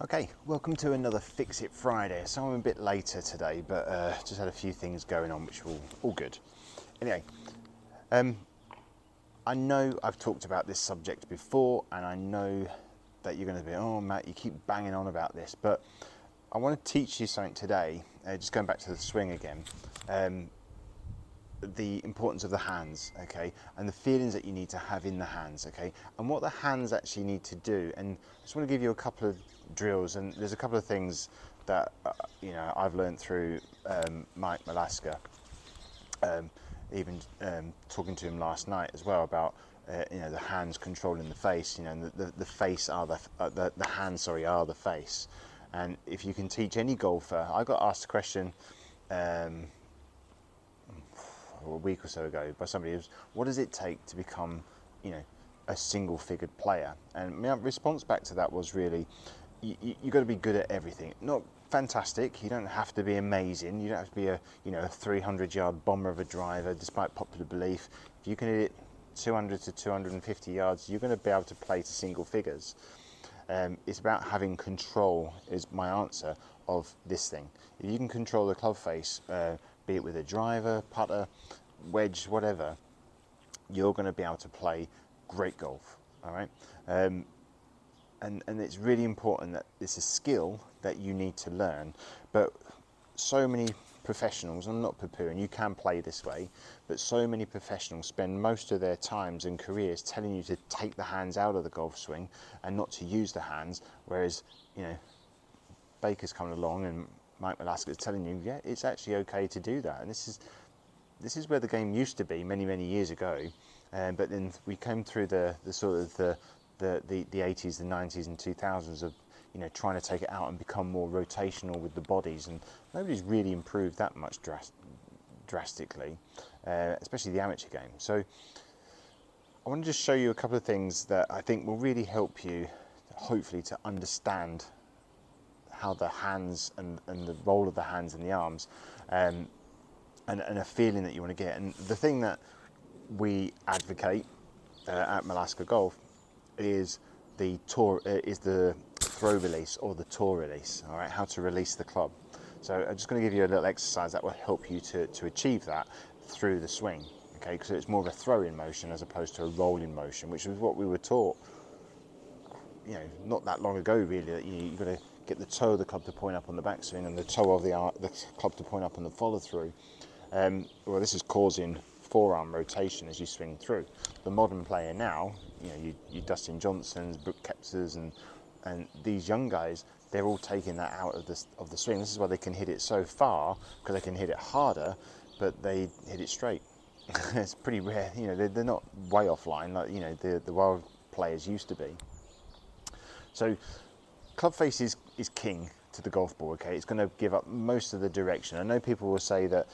Okay, welcome to another Fix It Friday. So I'm a bit later today, but uh, just had a few things going on, which were all, good. Anyway, um, I know I've talked about this subject before, and I know that you're going to be, oh, Matt, you keep banging on about this, but I want to teach you something today. Uh, just going back to the swing again. Um, the importance of the hands, okay, and the feelings that you need to have in the hands, okay, and what the hands actually need to do. And I just want to give you a couple of drills, and there's a couple of things that uh, you know I've learned through um, Mike Malaska. Um, even um, talking to him last night as well about uh, you know the hands controlling the face. You know the, the, the face are the, uh, the the hands sorry are the face, and if you can teach any golfer, I got asked a question. Um, a week or so ago by somebody who's what does it take to become you know a single figured player and my response back to that was really you, you, you've got to be good at everything. Not fantastic you don't have to be amazing you don't have to be a you know a 300 yard bomber of a driver despite popular belief. If you can hit it 200 to 250 yards you're going to be able to play to single figures. Um, it's about having control is my answer of this thing. If you can control the club face uh, be it with a driver, putter, wedge, whatever, you're going to be able to play great golf. All right, um, and and it's really important that it's a skill that you need to learn. But so many professionals, I'm not poo-pooing, you can play this way, but so many professionals spend most of their times and careers telling you to take the hands out of the golf swing and not to use the hands, whereas you know Baker's coming along and Mike Malaska is telling you, yeah, it's actually okay to do that. And this is this is where the game used to be many many years ago, um, but then we came through the, the sort of the, the, the, the 80s, the 90s, and 2000s of you know trying to take it out and become more rotational with the bodies, and nobody's really improved that much dras- drastically, uh, especially the amateur game. So I want to just show you a couple of things that I think will really help you, hopefully, to understand how the hands and, and the role of the hands and the arms um, and, and, a feeling that you want to get. And the thing that we advocate uh, at Malaska Golf is the tour uh, is the throw release or the tour release. All right, how to release the club. So I'm just going to give you a little exercise that will help you to, to achieve that through the swing. Okay, because it's more of a throw-in motion as opposed to a rolling motion, which is what we were taught. You know, not that long ago, really. That you, you've got to get the toe of the club to point up on the backswing and the toe of the, the club to point up on the follow through. Um, well, this is causing forearm rotation as you swing through. The modern player now, you know, you, you Dustin Johnsons, Brooks Koepkas, and and these young guys, they're all taking that out of the of the swing. This is why they can hit it so far because they can hit it harder, but they hit it straight. it's pretty rare, you know. They're, they're not way offline like you know the the wild players used to be. So club face is, is king to the golf ball. Okay, it's going to give up most of the direction. I know people will say that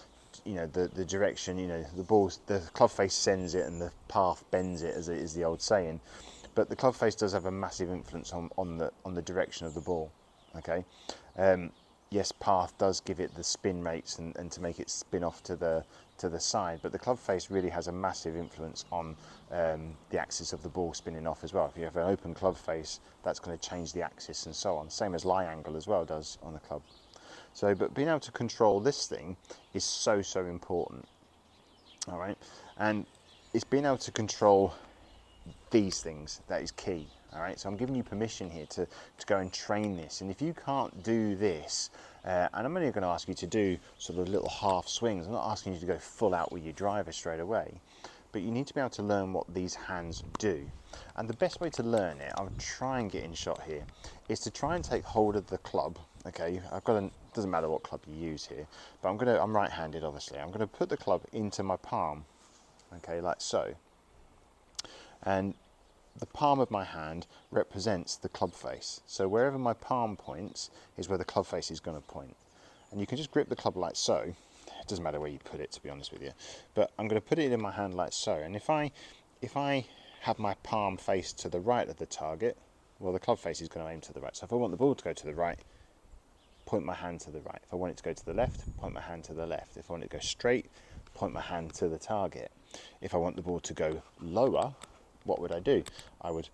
you know the, the direction, you know the ball, the club face sends it and the path bends it, as it is the old saying. But the club face does have a massive influence on, on the on the direction of the ball. Okay, um, yes, path does give it the spin rates and, and to make it spin off to the to the side, but the club face really has a massive influence on um, the axis of the ball spinning off as well. If you have an open club face, that's going to change the axis and so on. Same as lie angle as well does on the club. So, but being able to control this thing is so, so important. All right. And it's being able to control these things that is key. All right. So I'm giving you permission here to, to go and train this. And if you can't do this, uh, and I'm only going to ask you to do sort of little half swings. I'm not asking you to go full out with your driver straight away, but you need to be able to learn what these hands do. And the best way to learn it, I'll try and get in shot here, is to try and take hold of the club. Okay, I've got a, doesn't matter what club you use here, but I'm gonna, I'm right-handed obviously. I'm gonna put the club into my palm, okay, like so. And the palm of my hand represents the club face. So wherever my palm points is where the club face is going to point. And you can just grip the club like so. It doesn't matter where you put it, to be honest with you. But I'm going to put it in my hand like so. And if I, if I have my palm face to the right of the target, well, the club face is going to aim to the right. So if I want the ball to go to the right, point my hand to the right. If I want it to go to the left, point my hand to the left. If I want it to go straight, point my hand to the target. If I want the ball to go lower, what would I do? I would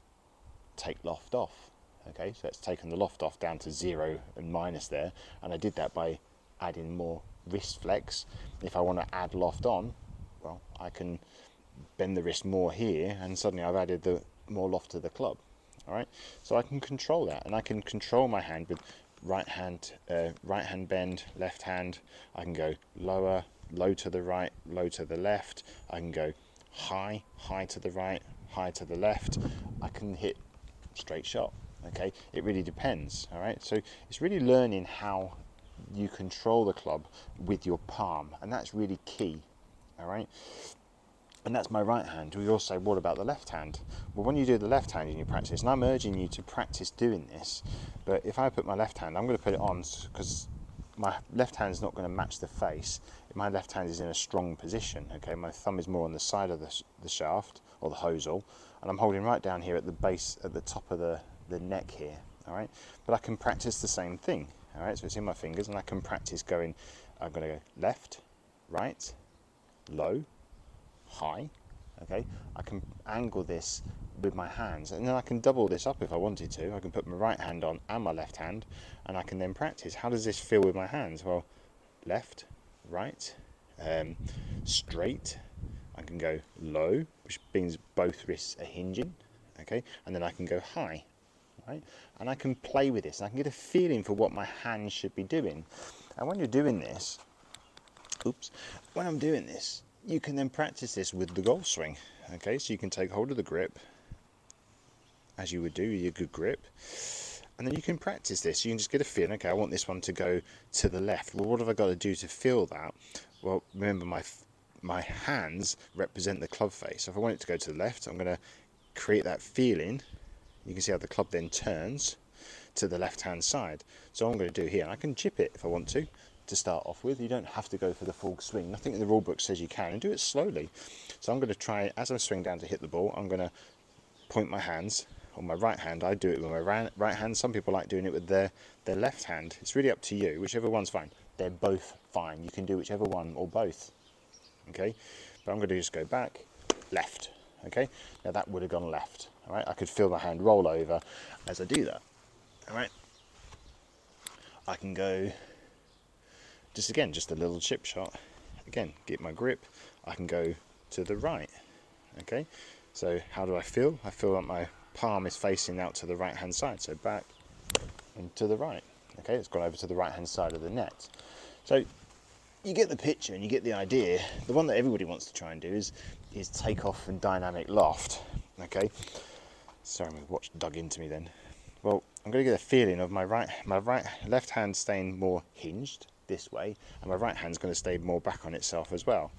take loft off. Okay, so it's taken the loft off down to zero and minus there, and I did that by adding more wrist flex. If I want to add loft on, well, I can bend the wrist more here, and suddenly I've added the more loft to the club. All right, so I can control that, and I can control my hand with right hand, uh, right hand bend, left hand. I can go lower, low to the right, low to the left. I can go high, high to the right, high to the left. I can hit straight shot. Okay, it really depends. All right, so it's really learning how you control the club with your palm, and that's really key. All right, and that's my right hand. We also say, what about the left hand? Well, when you do the left hand in your practice, and I'm urging you to practice doing this, but if I put my left hand, I'm going to put it on because my left hand is not going to match the face. My left hand is in a strong position. Okay, my thumb is more on the side of the, the shaft or the hosel, and I'm holding right down here at the base, at the top of the, the neck here. All right, but I can practice the same thing. All right, so it's in my fingers, and I can practice going. I'm going to go left, right, low, high. Okay, I can angle this with my hands, and then I can double this up if I wanted to. I can put my right hand on and my left hand, and I can then practice. How does this feel with my hands? Well, left, right, um, straight. I can go low, which means both wrists are hinging. Okay, and then I can go high, right? And I can play with this, and I can get a feeling for what my hands should be doing. And when you're doing this, oops, when I'm doing this, you can then practice this with the golf swing. Okay, so you can take hold of the grip as you would do with your good grip, and then you can practice this. You can just get a feel. Okay, I want this one to go to the left. Well, what have I got to do to feel that? Well, remember my my hands represent the club face. So if I want it to go to the left, I'm going to create that feeling. You can see how the club then turns to the left hand side. So I'm going to do here, I can chip it if I want to to start off with. You don't have to go for the full swing. Nothing in the rule book says you can, and do it slowly. So I'm going to try, as I swing down to hit the ball, I'm going to point my hands on my right hand. I do it with my right hand. Some people like doing it with their, their left hand. It's really up to you. Whichever one's fine. They're both fine. You can do whichever one or both. Okay, but I'm going to just go back, left. Okay, now that would have gone left. All right, I could feel my hand roll over as I do that. All right, I can go just again, just a little chip shot. Again, get my grip. I can go to the right. Okay, so how do I feel? I feel like my palm is facing out to the right hand side. So back and to the right. Okay, it's gone over to the right hand side of the net. So you get the picture and you get the idea. The one that everybody wants to try and do is is take off and dynamic loft. Okay, sorry, my watch dug into me then. Well, I'm going to get a feeling of my right, my right, left hand staying more hinged this way, and my right hand's going to stay more back on itself as well.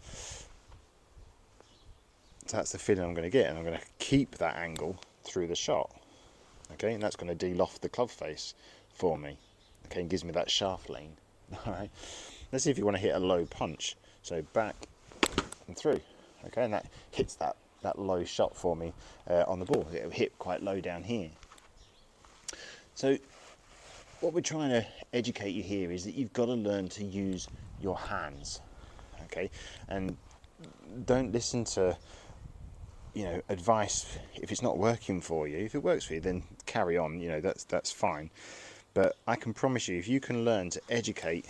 So that's the feeling I'm going to get, and I'm going to keep that angle through the shot. Okay, and that's going to de-loft the club face for me. Okay, and gives me that shaft lean. All right. Let's see if you want to hit a low punch. So back and through. Okay, and that hits that that low shot for me uh, on the ball. It'll hit quite low down here. So what we're trying to educate you here is that you've got to learn to use your hands. Okay, and don't listen to you know advice if it's not working for you. If it works for you then carry on you know that's that's fine. But i can promise you if you can learn to educate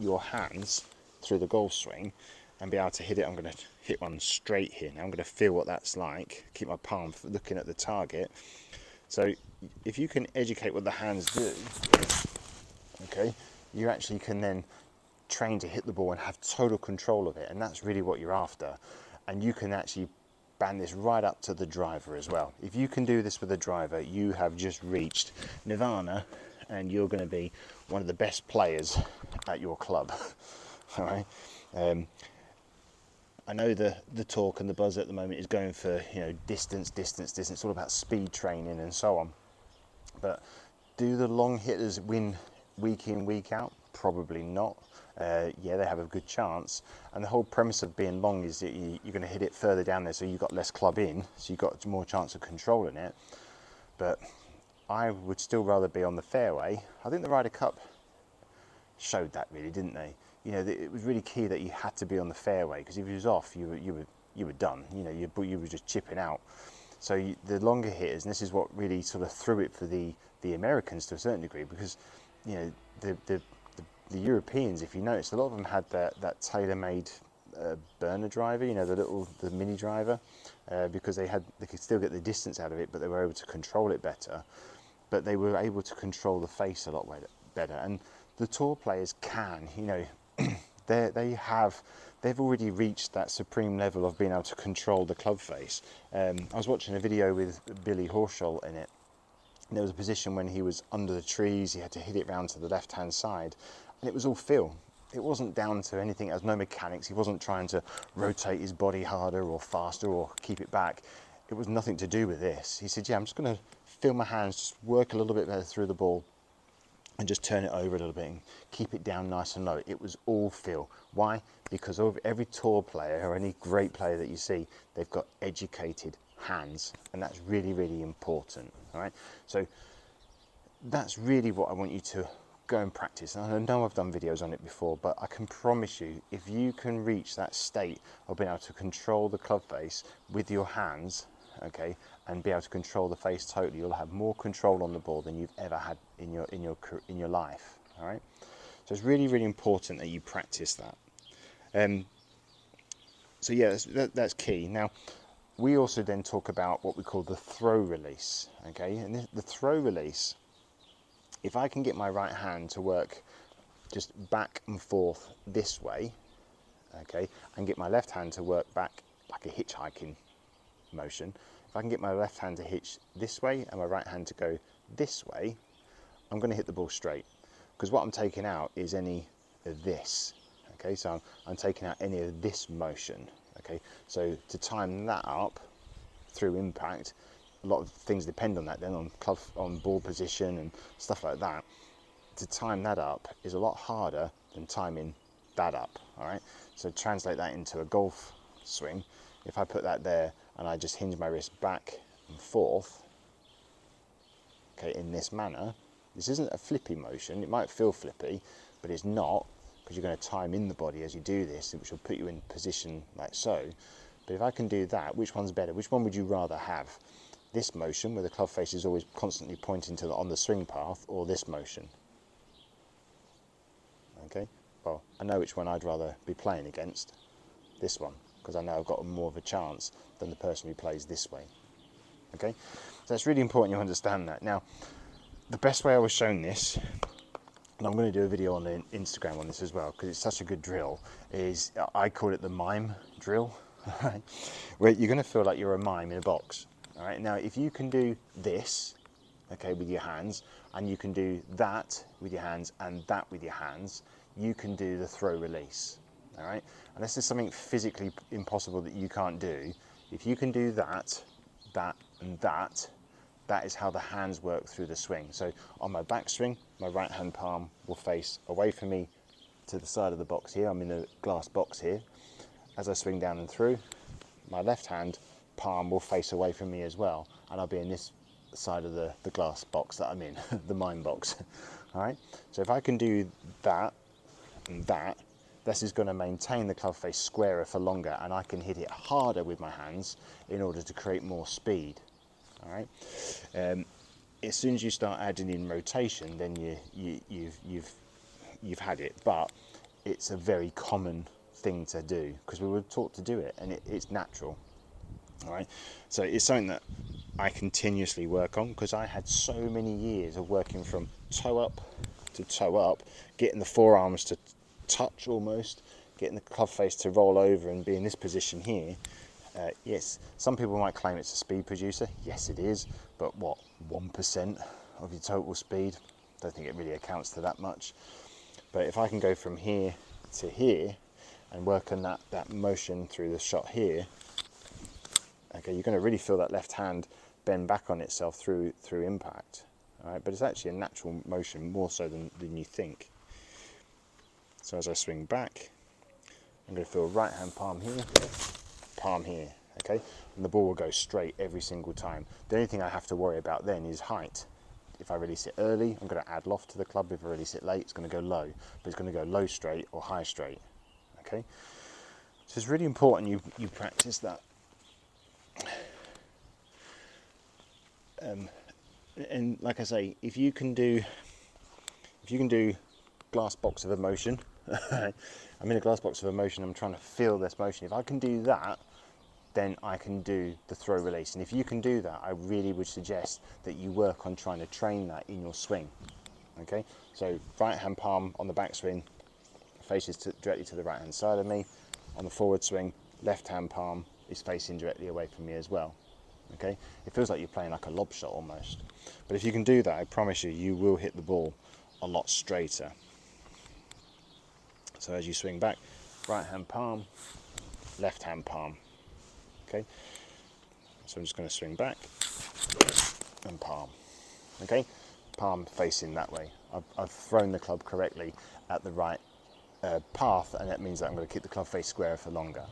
your hands through the golf swing and be able to hit it i'm going to hit one straight here. Now i'm going to feel what that's like keep my palm looking at the target so if you can educate what the hands do okay you actually can then train to hit the ball and have total control of it and that's really what you're after and you can actually band this right up to the driver as well. If you can do this with a driver, you have just reached nirvana and you're going to be one of the best players at your club. All right. Um, I know the the talk and the buzz at the moment is going for you know distance, distance, distance. It's all about speed training and so on. But do the long hitters win week in week out? Probably not uh, yeah, they have a good chance. And the whole premise of being long is that you, are going to hit it further down there, so you've got less club in, so you've got more chance of controlling it. But I would still rather be on the fairway. I think the Ryder Cup showed that really, didn't they? You know, it was really key that you had to be on the fairway because if you was off, you were you were you were done. You know, you you were just chipping out. So you, the longer hitters, and this is what really sort of threw it for the, the Americans to a certain degree, because you know the, the, the, the Europeans, if you notice, a lot of them had that, that TaylorMade uh, burner driver, you know, the little the mini driver, uh, because they had they could still get the distance out of it, but they were able to control it better. But they were able to control the face a lot better, and the tour players can, you know, they they have they've already reached that supreme level of being able to control the club face. Um, I was watching a video with Billy Horschel in it. There was a position when he was under the trees, he had to hit it round to the left hand side, and it was all feel. It wasn't down to anything, as no mechanics, he wasn't trying to rotate his body harder or faster or keep it back. It was nothing to do with this. He said, Yeah, I'm just going to feel my hands, just work a little bit better through the ball, and just turn it over a little bit and keep it down nice and low. It was all feel. Why? Because every tour player or any great player that you see, they've got educated hands, and that's really, really important. All right. So that's really what I want you to go and practice. And I know I've done videos on it before, but I can promise you, if you can reach that state of being able to control the club face with your hands, okay, and be able to control the face totally, you'll have more control on the ball than you've ever had in your in your in your life. All right. So it's really really important that you practice that. Um, so yeah, that's, that, that's key. Now, we also then talk about what we call the throw release. Okay, and the, the throw release. If I can get my right hand to work just back and forth this way, okay, and get my left hand to work back like a hitchhiking motion, if I can get my left hand to hitch this way and my right hand to go this way, I'm going to hit the ball straight. Because what I'm taking out is any of this. Okay, so I'm, I'm taking out any of this motion. Okay, so to time that up through impact, a lot of things depend on that then on club, on ball position and stuff like that. To time that up is a lot harder than timing that up. All right, so translate that into a golf swing. If I put that there and I just hinge my wrist back and forth, okay, in this manner, this isn't a flippy motion. It might feel flippy, but it's not because you're going to time in the body as you do this, which will put you in position like so. But if I can do that, which one's better? Which one would you rather have? This motion, where the club face is always constantly pointing to the, on the swing path, or this motion? Okay, well, I know which one I'd rather be playing against. This one because I know I've got more of a chance than the person who plays this way. Okay, so it's really important you understand that. Now, the best way I was shown this, and I'm going to do a video on Instagram on this as well because it's such a good drill, is I call it the mime drill, right? Where you're going to feel like you're a mime in a box. All right, now if you can do this, okay, with your hands, and you can do that with your hands and that with your hands, you can do the throw release all right? Unless there's something physically impossible that you can't do, if you can do that, that, and that, that is how the hands work through the swing. So on my backswing, my right hand palm will face away from me to the side of the box here. I'm in a glass box here. As I swing down and through, my left hand palm will face away from me as well, and I'll be in this side of the, the glass box that I'm in, the mime box. All right, so if I can do that and that, this is going to maintain the club face squarer for longer and I can hit it harder with my hands in order to create more speed. All right. Um, as soon as you start adding in rotation, then you, you, you've, you've, you've had it. But it's a very common thing to do because we were taught to do it and it, it's natural. All right. So it's something that I continuously work on because I had so many years of working from toe up to toe up, getting the forearms to touch almost, getting the club face to roll over and be in this position here. Uh, yes, some people might claim it's a speed producer. Yes, it is, but what, 1% of your total speed? Don't think it really accounts to that much. But if I can go from here to here and work on that, that motion through the shot here, okay, you're going to really feel that left hand bend back on itself through through impact. All right, but it's actually a natural motion more so than, than you think. So as I swing back, I'm going to feel right hand palm here, palm here, okay? And the ball will go straight every single time. The only thing I have to worry about then is height. If I release it early, I'm going to add loft to the club. If I release it late, it's going to go low. But it's going to go low straight or high straight, okay? So it's really important you, you practice that. um, and like I say, if you can do, if you can do glass box of emotion, I'm in a glass box of emotion. I'm trying to feel this motion. If I can do that, then I can do the throw release. And if you can do that, I really would suggest that you work on trying to train that in your swing. Okay, so right hand palm on the backswing faces to, directly to the right hand side of me. On the forward swing, left hand palm is facing directly away from me as well. Okay, it feels like you're playing like a lob shot almost. But if you can do that, I promise you, you will hit the ball a lot straighter. So as you swing back, right hand palm, left hand palm. Okay, so I'm just going to swing back and palm. Okay, palm facing that way. I've, I've thrown the club correctly at the right uh, path, and that means that I'm going to keep the club face square for longer.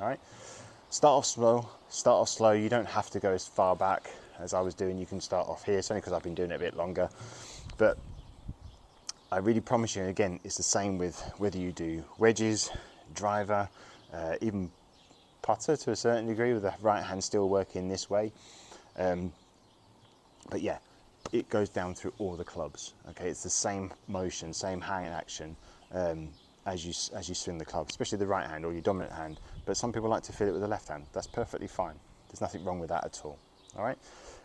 All right. Start off slow. Start off slow. You don't have to go as far back as I was doing. You can start off here. It's only because I've been doing it a bit longer, but I really promise you. Again, it's the same with whether you do wedges, driver, uh, even putter to a certain degree with the right hand still working this way. Um, but yeah, it goes down through all the clubs. Okay, it's the same motion, same hand action um, as you as you swing the club, especially the right hand or your dominant hand. But some people like to feel it with the left hand. That's perfectly fine. There's nothing wrong with that at all. All right.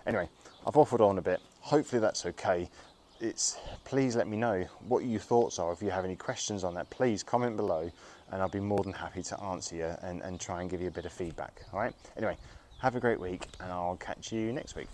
Anyway, I've waffled on a bit. Hopefully that's okay. It's please let me know what your thoughts are. If you have any questions on that, please comment below, and I'll be more than happy to answer you and, and try and give you a bit of feedback. All right. Anyway, have a great week, and I'll catch you next week.